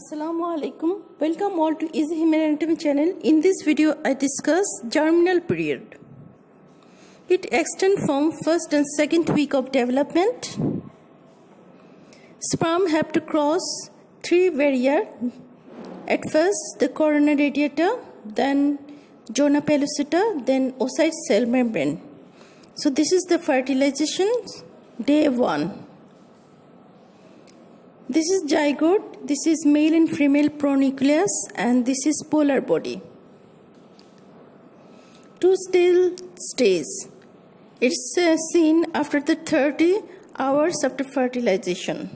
Assalamu alaikum. Welcome all to Easy Human Anatomy channel. In this video, I discuss germinal period. It extends from first and second week of development. Sperm have to cross three barrier. At first, the corona radiata, then zona pellucida, then oocyte cell membrane. So this is the fertilization day one. This is zygote, this is male and female pronucleus, and this is polar body. Two still stays. It's uh, seen after the 30 hours after fertilization.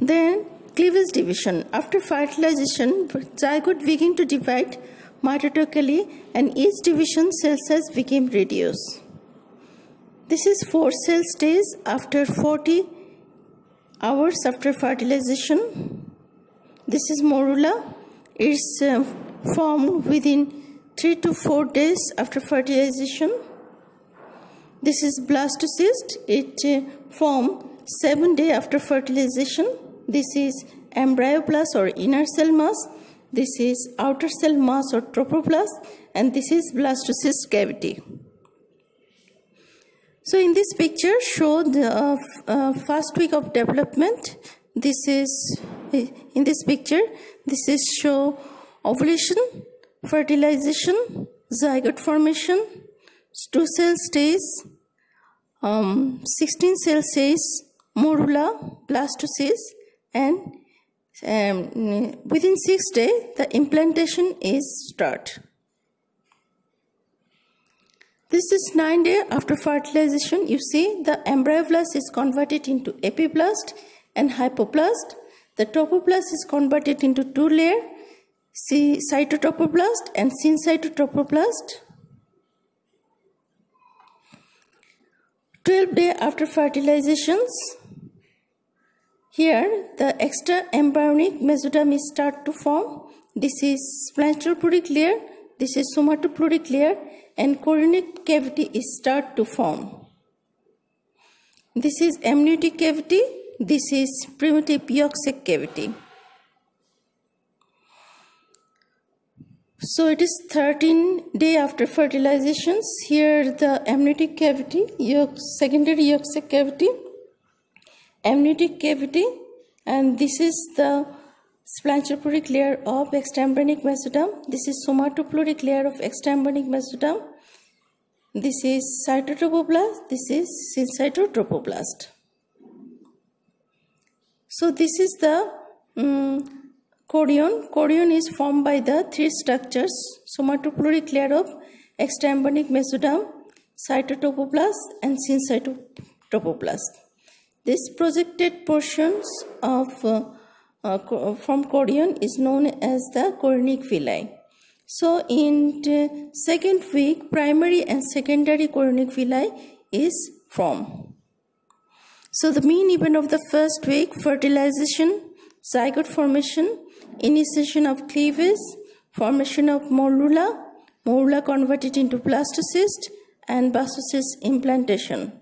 Then cleavage division. After fertilization, zygote begin to divide mitotically and each division cell size became reduced. This is four cell stays after 40 hours after fertilization. This is morula. It's uh, formed within 3 to 4 days after fertilization. This is blastocyst. It uh, formed 7 days after fertilization. This is embryoblast or inner cell mass. This is outer cell mass or trophoblast. And this is blastocyst cavity. So in this picture show the uh, uh, first week of development. This is in this picture. This is show ovulation, fertilization, zygote formation, two cell stays, um, 16 cell stays, morula, blastocyst, and um, within six days the implantation is start. This is 9 days after fertilization. You see the embryoblast is converted into epiblast and hypoblast. The trophoblast is converted into two layer, cytotrophoblast and syncytotrophoblast. 12 days after fertilizations, here the extra embryonic mesoderm is start to form. This is splanchnopleuric layer, this is somatopleuric layer and chorionic cavity is start to form. This is amniotic cavity, this is primitive sac cavity. So it is 13 day after fertilizations. Here the amniotic cavity, secondary yolk sac cavity, amniotic cavity, and this is the splanchnopleuric layer of extraembryonic mesoderm. This is somatopleuric layer of extraembryonic mesoderm. This is cytotrophoblast. This is syncytotrophoblast. So this is the um, chorion. Chorion is formed by the three structures: somatopleuric layer of extraembryonic mesoderm, cytotrophoblast, and syncytotrophoblast. This projected portions of uh, uh, from chorion is known as the chorionic villi. So in the second week, primary and secondary chorionic villi is formed. So the main event of the first week, fertilization, zygote formation, initiation of cleavage, formation of morula, morula converted into blastocyst, and blastocyst implantation.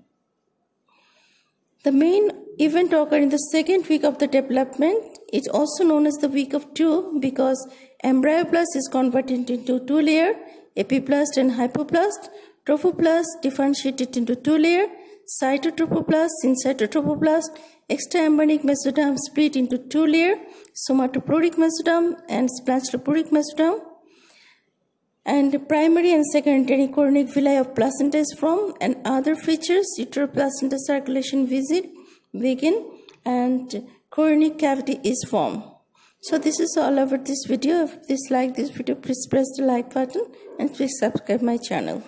The main event occurred in the second week of the development. It's also known as the week of two because embryoblast is converted into two layer, epiblast and hypoblast. Trophoblast differentiated into two layer, cytotrophoblast, syncytotrophoblast, extraembryonic mesoderm split into two layer, somatopleuric mesoderm and splanchnopleuric mesoderm. And primary and secondary chorionic villi of placenta is formed and other features, uteroplacenta circulation visit, begin and chorionic cavity is formed. So this is all about this video. If you like this video, please press the like button and please subscribe my channel.